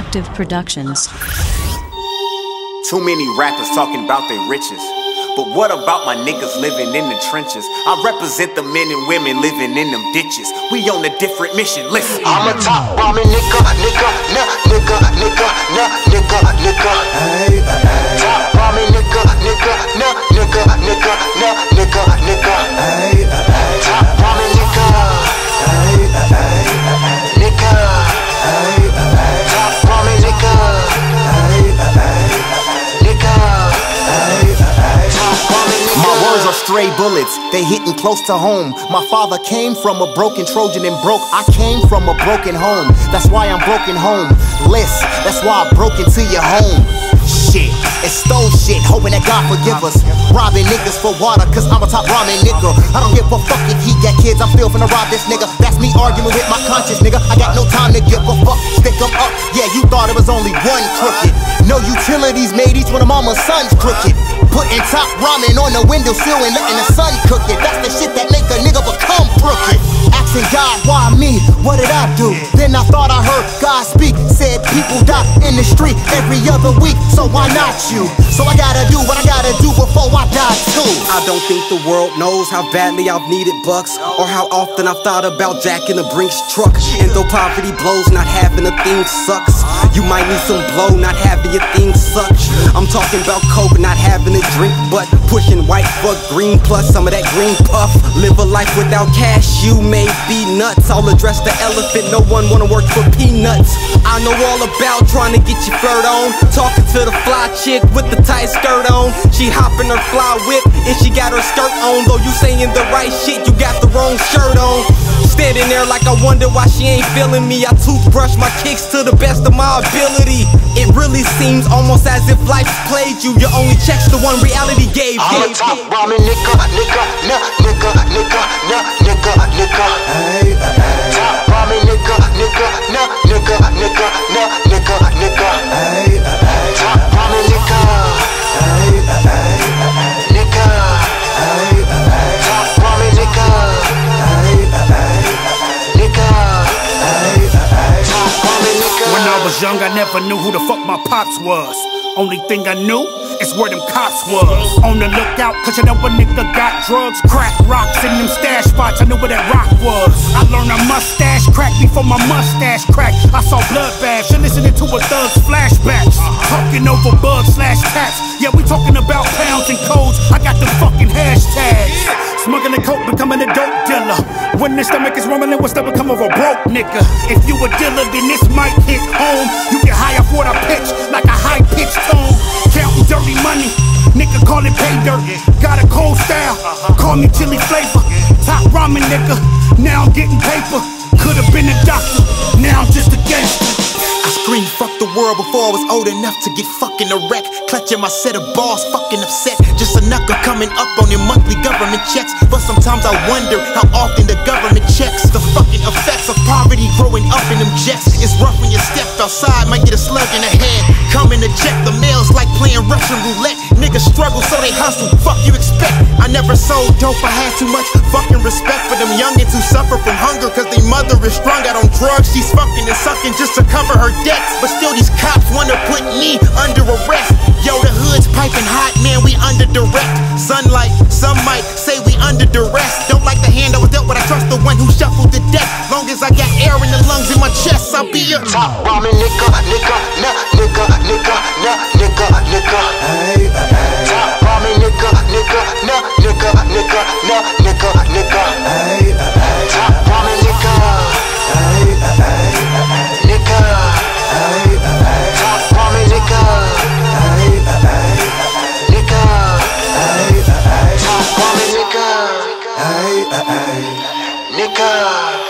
Active Productions. Too many rappers talking about their riches. But what about my niggas living in the trenches? I represent the men and women living in them ditches. We on a different mission. Listen. I'm a top Ramen nigga, nigga, nah, nigga, nigga, nah, nigga, nigga. Hey, hey, Top Ramen nigga, nigga, nah, nigga, nigga, nah, nigga, nigga. hey, hey, Top Ramen nigga, stray bullets, they hitting close to home. My father came from a broken Trojan and broke. I came from a broken home. That's why I'm broken home. List, that's why I broke into your home. Shit, and stole shit, hoping that God forgive us. Robbing niggas for water, cause I'm a top ramen nigga. I don't give a fuck if he got kids, I'm still finna rob this nigga. That's me arguing with my conscience, nigga. I got no time to give a fuck. Stick up, yeah, you thought it was only one crooked. No utilities made each one of mama's sons crooked. Putting top ramen on the windowsill and letting the sun cook it. That's the shit that make a nigga become crooked. Asking God, why me? What did I do? Then I thought I heard God speak. Said people die in the street every other week, so why not you? So I gotta do what I gotta do before I die too. I don't think the world knows how badly I've needed bucks or how often I've thought about jacking the Brinks truck. And though poverty blows, not having a thing sucks. You might need some blow, not having your thing suck. I'm talking about coke, not having a drink, but pushing white fuck green plus some of that green puff. Live a life without cash, you may be nuts. I'll address the elephant, no one wanna work for peanuts. I know all about trying to get your flirt on. Talking to the fly chick with the tight skirt on. She hopping her fly whip and she got her skirt on. Though you saying the right shit, you got the wrong shirt on. Standing there like I wonder why she ain't feeling me. I toothbrush my kicks to the best of my ability. It really seems almost as if life's played you. Your only check's the one reality gave. I'm a gave, top gave. bombing nigga, nigga, nah, nigga, nigga, nah, nigga, nigga. hey, hey, young, I never knew who the fuck my pops was. Only thing I knew is where them cops was. On the lookout, cause you know a nigga got drugs, crack rocks in them stash spots. I knew where that rock was. I learned a mustache crack before my mustache crack. I saw bloodbaths and listening to a thug's flashbacks. Talking over bugs slash cats. Yeah, we talking about pounds and codes. I got the fucking hashtags. Smuggling coke, becoming a dope. When the stomach is rumbling, what's the become of a broke nigga? If you a dealer, then this might hit home. You get high what I pitch, like a high pitched tone. Counting dirty money, nigga call it pay dirt. Got a cold style, call me chili flavor. Top ramen nigga, now I'm getting paper. Could've been a doctor, now I'm just a gangster. I screamed fuck the world before I was old enough to get fucking a wreck. Clutching my set of balls, fucking upset. Just a knuckle coming up on your monthly government checks. But sometimes I wonder how often the government checks the fucking effects of poverty growing up in them jets. It's rough when you step outside, might get a slug in the head. Coming to check the mails like playing Russian roulette. Niggas struggle, so they hustle. Fuck you expect? I never sold dope, I had too much fucking respect for them youngins who suffer from hunger cause their mother is strung out on drugs. She's fucking and sucking just to cover her debts. But still, these cops wanna put me under arrest. Yo, the hood's piping hot, man, we under direct sunlight. Some might say we under duress. The one who shuffled the death. Long as I got air in the lungs in my chest, I'll be a Top Ramen nigga, nigga, nah, nigga, nigga, nah, nigga, nigga. hey, hey, Top Ramen nigga, nigga, nah, nigga, nigga, nah, nigga, nigga. hey, hey, Top Ramen nigga, hey, hey, nigga. hey, hey, Top Ramen nigga, hey, hey, nigga. hey, hey, Top Ramen nigga, hey, hey, nigga.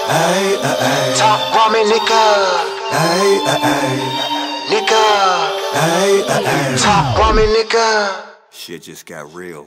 hey, hey, Top Ramen nigga, hey, hey, nigga. hey, hey. Top Ramen nigga. Shit just got real.